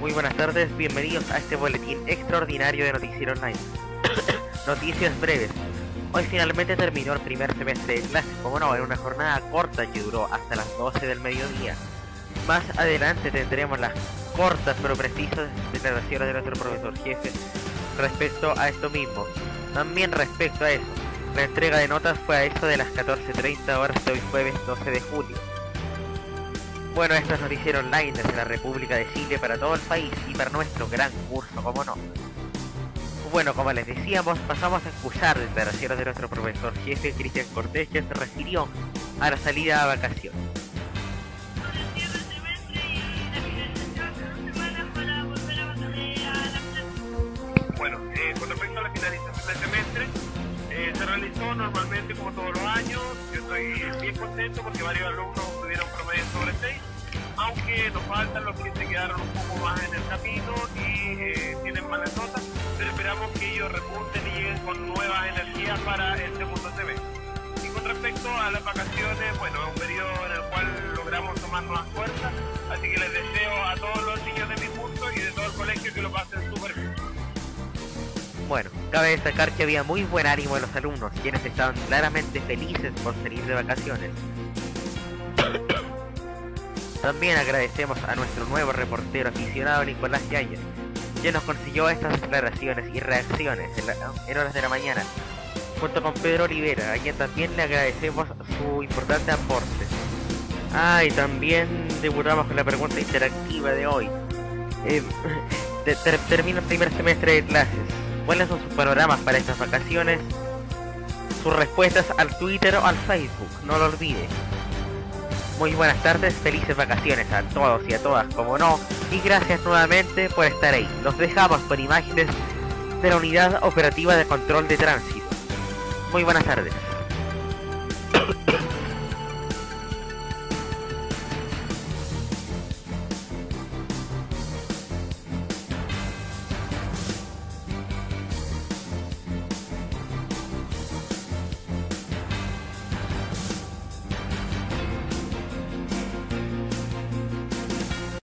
Muy buenas tardes, bienvenidos a este boletín extraordinario de Noticiero Online. Noticias breves. Hoy finalmente terminó el primer semestre de clases, como no, en una jornada corta que duró hasta las 12 del mediodía. Más adelante tendremos las cortas pero precisas declaraciones de nuestro profesor jefe respecto a esto mismo. También respecto a eso, la entrega de notas fue a eso de las 14.30 horas de hoy jueves 12 de julio. Bueno, esto es Noticiero Online desde la República de Chile para todo el país y para nuestro gran curso, como no. Bueno, como les decíamos, pasamos a escuchar declaraciones de nuestro profesor jefe Cristian Cortés que se refirió a la salida a vacaciones. Bueno, eh, con respecto a la finalización del semestre, eh, se realizó normalmente como todos los años. Estoy bien contento porque varios alumnos tuvieron promedio sobre 6, aunque nos faltan los que se quedaron un poco más en el camino y eh, tienen malas notas, pero esperamos que ellos repunten y lleguen con nuevas energías para el segundo semestre. Y con respecto a las vacaciones, bueno, es un periodo en el cual logramos tomar nuevas fuerzas, así que les deseo Bueno, cabe destacar que había muy buen ánimo de los alumnos, quienes estaban claramente felices por salir de vacaciones. También agradecemos a nuestro nuevo reportero aficionado Nicolás Yaya, quien nos consiguió estas declaraciones y reacciones en, horas de la mañana, junto con Pedro Olivera, a quien también le agradecemos su importante aporte. Ah, y también debutamos con la pregunta interactiva de hoy. Eh, te- ter- termina el primer semestre de clases. ¿Cuáles son sus panoramas para estas vacaciones? Sus respuestas al Twitter o al Facebook, no lo olvide. Muy buenas tardes, felices vacaciones a todos y a todas, como no, y gracias nuevamente por estar ahí. Los dejamos con imágenes de la Unidad Operativa de Control de Tránsito. Muy buenas tardes.